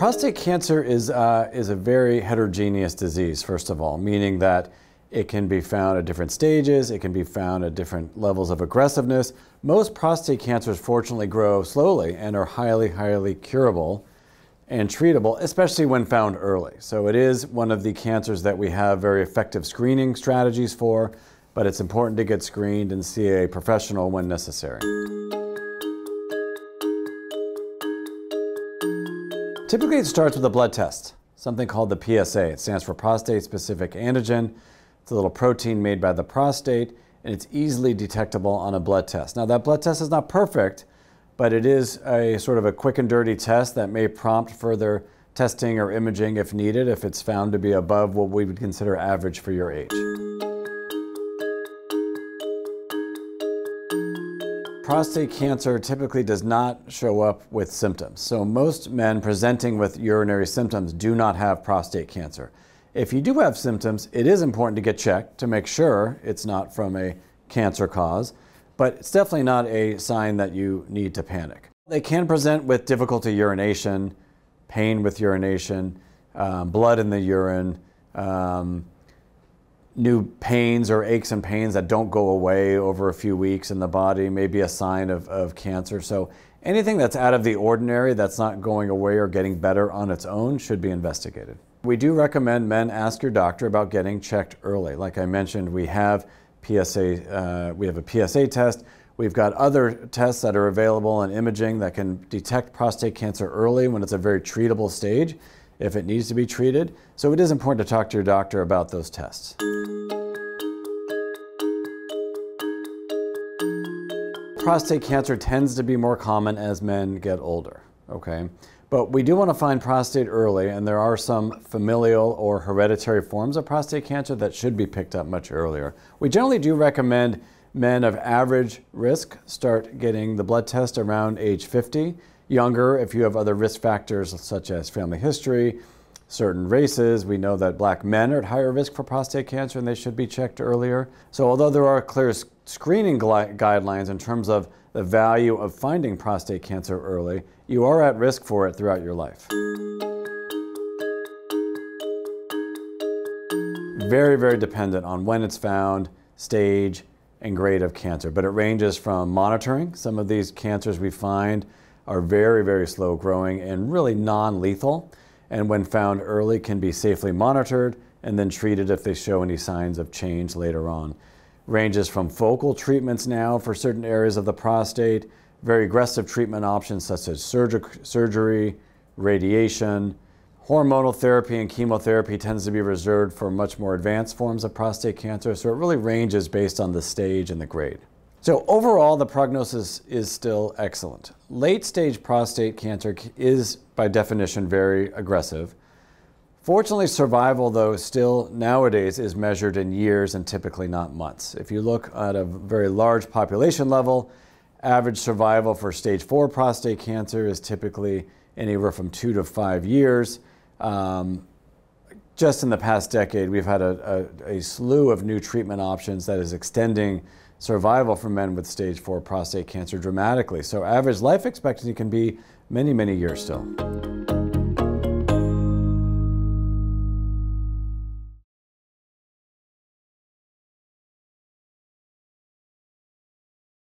prostate cancer is, uh, is a very heterogeneous disease, first of all, meaning that it can be found at different stages, it can be found at different levels of aggressiveness. Most prostate cancers, fortunately, grow slowly and are highly, highly curable and treatable, especially when found early. So it is one of the cancers that we have very effective screening strategies for, but it's important to get screened and see a professional when necessary. Typically, it starts with a blood test, something called the PSA. It stands for prostate specific antigen. It's a little protein made by the prostate, and it's easily detectable on a blood test. Now, that blood test is not perfect, but it is a sort of a quick and dirty test that may prompt further testing or imaging if needed, if it's found to be above what we would consider average for your age. Prostate cancer typically does not show up with symptoms. So most men presenting with urinary symptoms do not have prostate cancer. If you do have symptoms, it is important to get checked to make sure it's not from a cancer cause, but it's definitely not a sign that you need to panic. They can present with difficulty urination, pain with urination, um, blood in the urine, um, new pains or aches and pains that don't go away over a few weeks in the body may be a sign of, of cancer. So anything that's out of the ordinary that's not going away or getting better on its own should be investigated. We do recommend men ask your doctor about getting checked early. Like I mentioned, we have PSA, uh, we have a PSA test. We've got other tests that are available in imaging that can detect prostate cancer early when it's a very treatable stage if it needs to be treated. So it is important to talk to your doctor about those tests. Prostate cancer tends to be more common as men get older, okay? But we do want to find prostate early, and there are some familial or hereditary forms of prostate cancer that should be picked up much earlier. We generally do recommend men of average risk start getting the blood test around age 50 younger if you have other risk factors such as family history, certain races. We know that black men are at higher risk for prostate cancer and they should be checked earlier. So, although there are clear screening guidelines in terms of the value of finding prostate cancer early, you are at risk for it throughout your life. Very, very dependent on when it's found, stage, and grade of cancer. But it ranges from monitoring. Some of these cancers we find are very, very slow growing and really non-lethal. And when found early can be safely monitored and then treated if they show any signs of change later on. Ranges from focal treatments now for certain areas of the prostate, very aggressive treatment options such as surg surgery, radiation, hormonal therapy and chemotherapy tends to be reserved for much more advanced forms of prostate cancer, so it really ranges based on the stage and the grade. So overall, the prognosis is still excellent. Late stage prostate cancer is, by definition, very aggressive. Fortunately, survival, though, still nowadays is measured in years and typically not months. If you look at a very large population level, average survival for stage four prostate cancer is typically anywhere from two to five years. Um, just in the past decade, we've had a, a, a slew of new treatment options that is extending survival for men with stage 4 prostate cancer dramatically. So average life expectancy can be many, many years still.